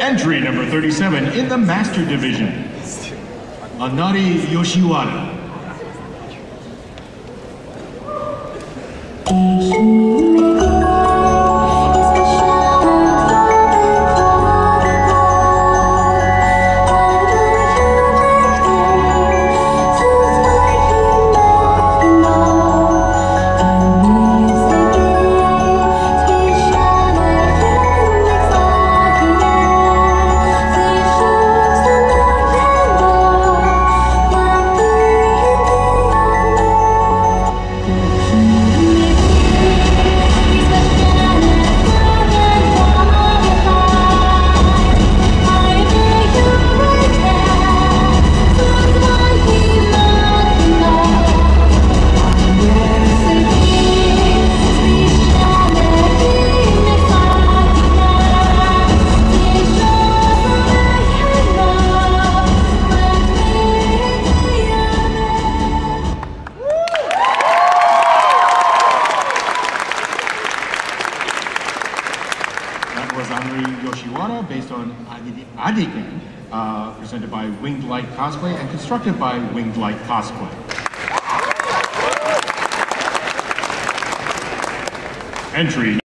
Entry number 37 in the Master Division, Anri Yoshiwara. Was Anri Yoshiwara, based on Adi- Adekan, uh, presented by Winged Light Cosplay and constructed by Winged Light Cosplay. Entry